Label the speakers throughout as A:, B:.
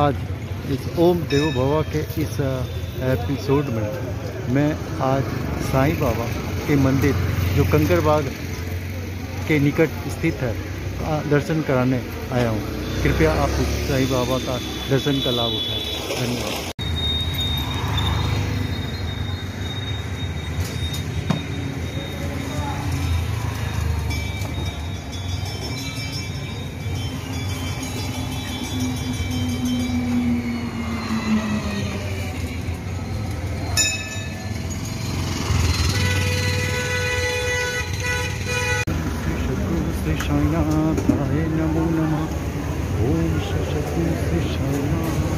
A: आज इस ओम देव भवा के इस एपिसोड में मैं आज साईं बाबा के मंदिर, जो कंकरबाग के निकट स्थित है दर्शन कराने आया हूँ। कृपया आप साईं बाबा का दर्शन का लाभ उठाएँ। धन्यवाद। साईनाथाय नमो नमः ओम शशति श्री
B: kamu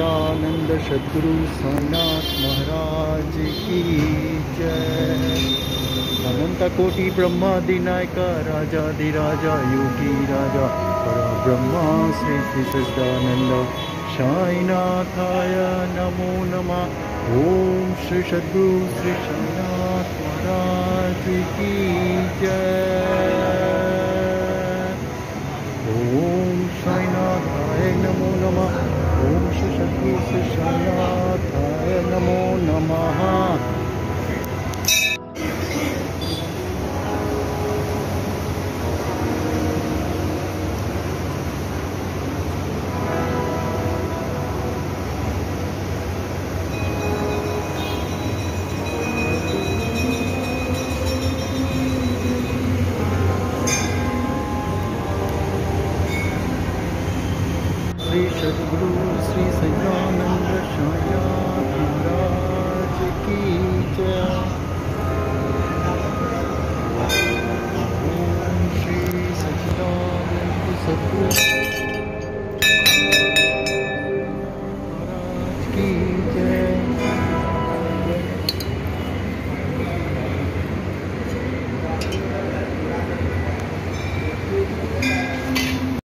A: सच्चिदानंद सदगुरु सोमनाथ महाराज की जय। अनंत कोटि ब्रह्मादिनायक, राजाधिराजा, योगी राजा पर ब्रह्मा श्री श्री सच्चिदानंद साईनाथाय नमो नमः। ओम श्री सद्गुरु श्री साईनाथ महाराज की साईनाथाय नमो नमः। श्री सद्गुरु श्री सज्जानंद ओम श्री सच्चिदानंद सद्गुरु